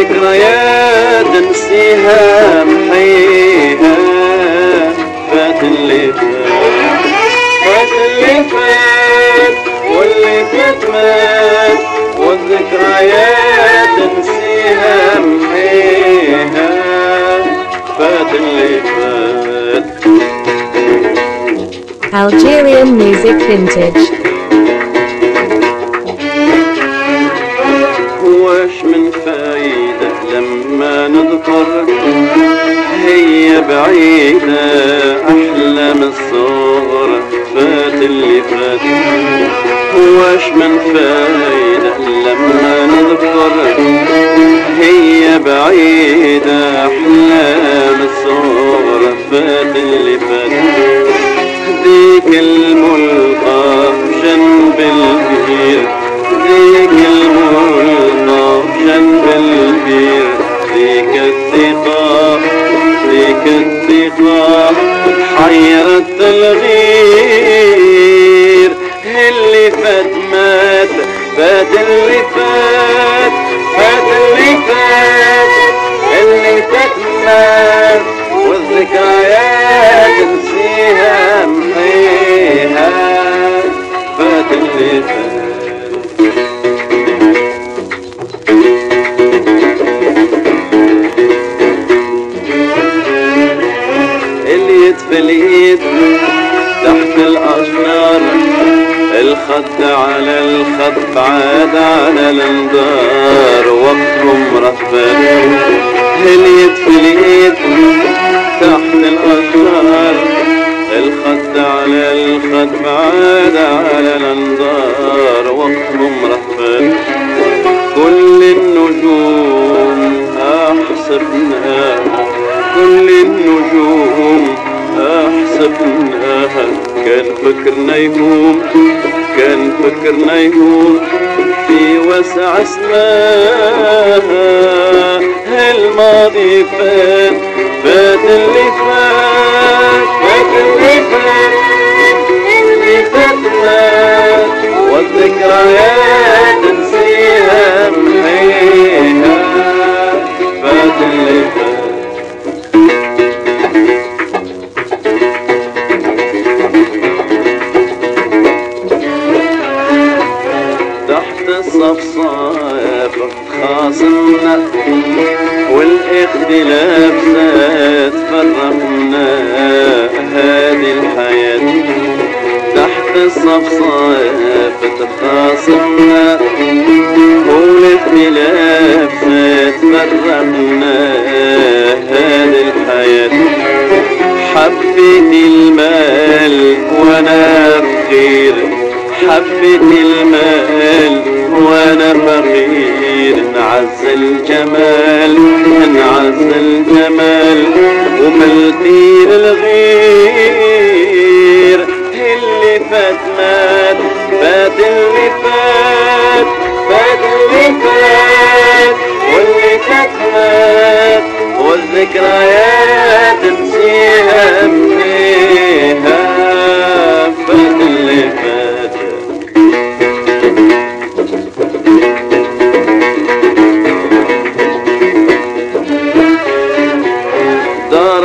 والذكريات نسيها محيها فات اللي فات فات اللي فات واللي فات مات والذكريات نسيها محيها فات اللي فات Algerian music vintage. بعيدة أحلى من الصغر فات اللي فات. واش من فايدة لما نذكر؟ هي بعيدة أحلى من الصغر فات اللي فات. ذيك الملقى جنب البير ذيك الملقى جنب البير. الثقة حيرت الغير. اللي فات مات فات اللي فات فات اللي فات اللي فات مات والذكريات نسيها محيها فات اللي فات الخد على الخد بعاد على الانذار وقتهم اليد في اليد تحت الأشجار. الخد على الخد بعاد على الانظار وقتهم رفات كل النجوم أحسبناها كل النجوم أحسبناها. كان فكرنا يهون كان فكرنا يهون في وسع اسماها الماضي فات فات اللي فات فات اللي فات اللي فات. مات والإختلاف زاد فرقنا هذه الحياة. تحت الصفصاف تخاصمنا والإختلاف زاد فرقنا هذه الحياة. حبيت المال وأنا فقير حبيت المال وأنا فقير نعز الجمال نعز الجمال وملتي الغير. اللي فات مات فات اللي فات فات اللي فات. واللي فات مات والذكريات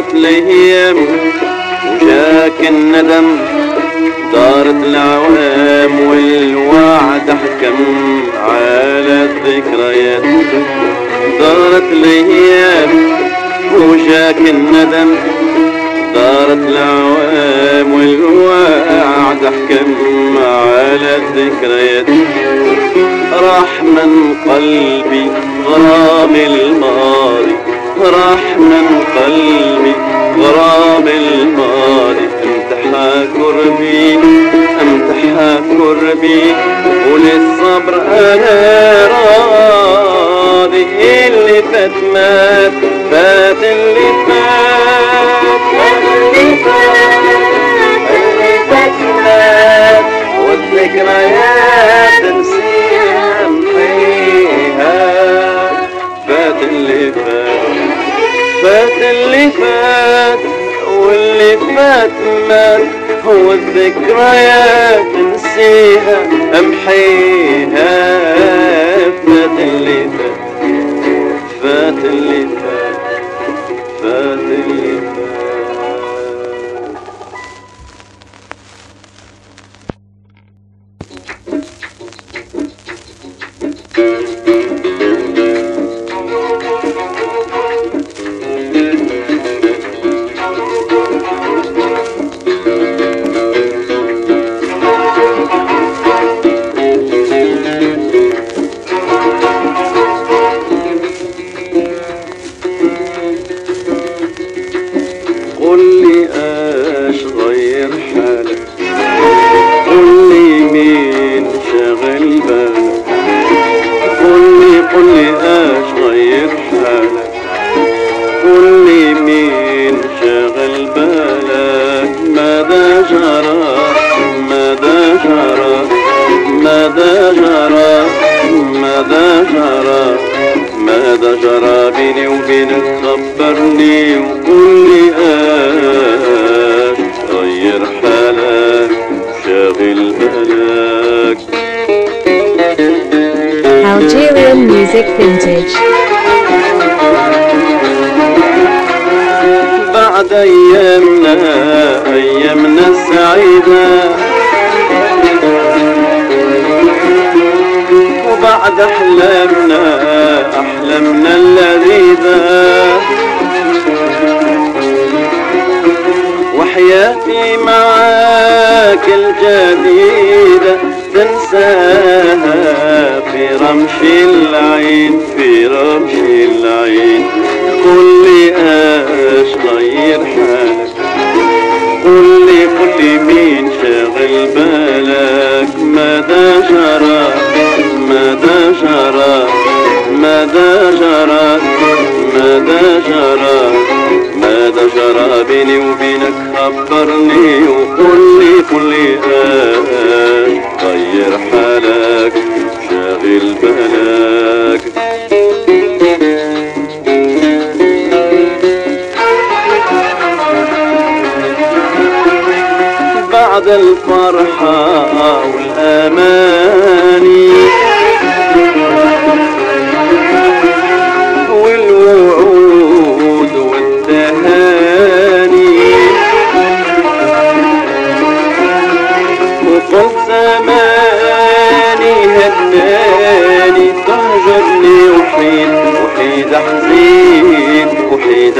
دارت الأيام وجاك الندم دارت العوام والوعد حكم على الذكريات دارت الأيام وجاك الندم دارت العوام والوعد حكم على الذكريات راح من قلبي غرام الماضي راح من قلبي غرام الماضي امتحى كربي امتحى كربي وللصبر أنا راضي اللي فات مات فات اللي فات. فات اللي فات اللي فات اللي فات واللي فات مات هو الذكريات نسيها أمحيها. فات اللي فات فات اللي فات فات اللي ماذا جرى بيني وبينك خبرني وقل لي إيش غير حالك شاغل بالك Algerian music vintage. بعد أيامنا أيامنا السعيدة وبعد احلامنا احلامنا اللذيذة وحياتي معاك الجديدة تنساها في رمش العين في رمش العين. قل ماذا جرى؟ ماذا جرى؟ ماذا جرى بيني وبينك خبرني وقل لي قل لي إيش غير حالك شاغل بالك. بعد الفرحة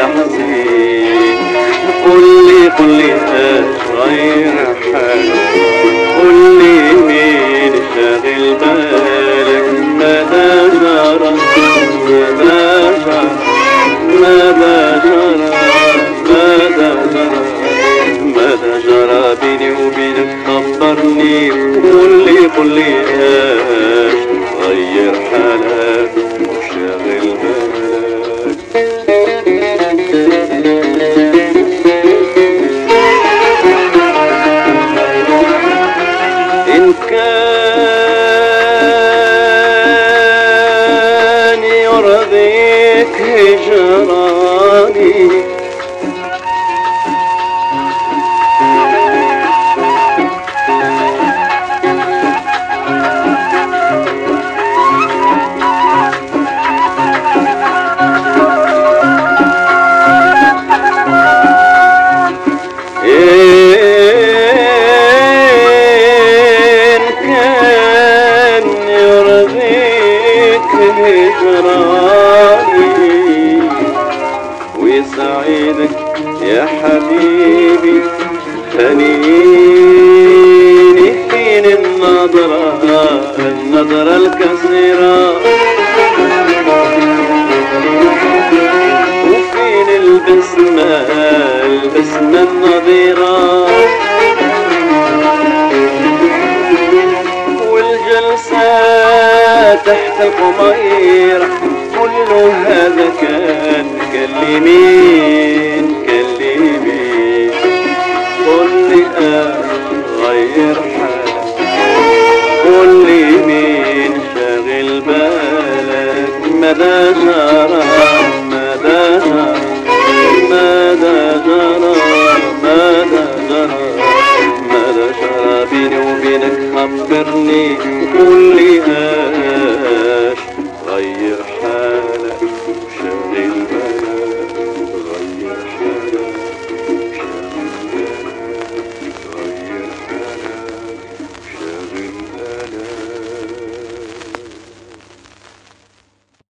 Madame القمير. كل هذا كان كلمين كلمين قل لي غير حالك قل لي مين شاغل بالك؟ ماذا جرى؟ ماذا جرى؟ ماذا جرى؟ ماذا جرى؟ ماذا جرى بيني وبينك؟ خبرني. قل لي آه